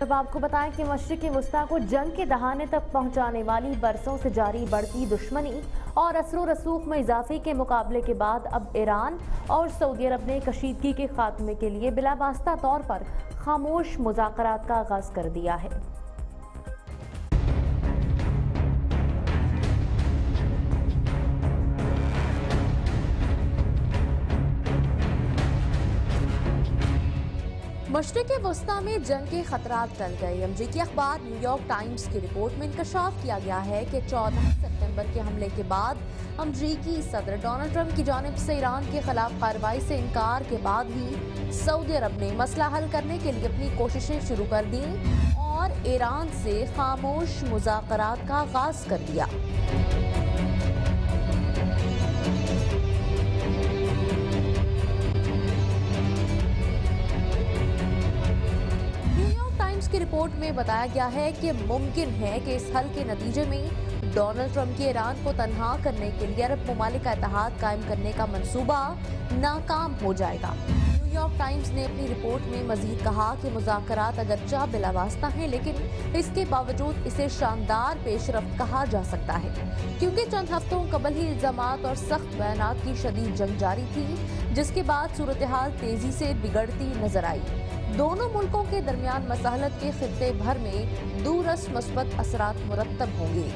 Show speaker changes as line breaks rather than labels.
اب آپ کو بتائیں کہ مشرقی وسطی کو جنگ کے دہانے تک پہنچانے والی برسوں سے جاری بڑھتی دشمنی اور اثر و رسوخ میں اضافے کے مقابلے کے بعد اب ایران اور سعودی عرب نے کشیدگی کے خاتمے کے لیے بلا واسطہ طور پر خاموش مذاکرات کا آغاز کر دیا ہے۔ مشرق وسطی میں جنگ کے خطرات ٹل گئے۔ امریکی جی اخبار نیو یارک ٹائمز کی رپورٹ میں انکشاف کیا گیا ہے کہ چودہ ستمبر کے حملے کے بعد امریکی جی صدر ڈونلڈ ٹرمپ کی جانب سے ایران کے خلاف کارروائی سے انکار کے بعد بھی سعودی عرب نے مسئلہ حل کرنے کے لیے اپنی کوششیں شروع کر دیں اور ایران سے خاموش مذاکرات کا آغاز کر دیا۔ نیو کی رپورٹ میں بتایا گیا ہے کہ ممکن ہے کہ اس حل کے نتیجے میں ڈونلڈ ٹرمپ کی ایران کو تنہا کرنے کے لیے عرب ممالک کا اتحاد قائم کرنے کا منصوبہ ناکام ہو جائے گا۔ نیو یارک ٹائمز نے اپنی رپورٹ میں مزید کہا کہ مذاکرات اگرچہ بلا واسطہ ہیں، لیکن اس کے باوجود اسے شاندار پیش رفت کہا جا سکتا ہے۔ کیونکہ چند ہفتوں قبل ہی الزامات اور سخت بیانات کی شدید جنگ جاری تھی، جس کے بعد صورتحال تیزی سے بگڑتی نظر آئی۔ دونوں ملکوں کے درمیان مساحلت کے خطے بھر میں دورس مثبت اثرات مرتب ہوں گے۔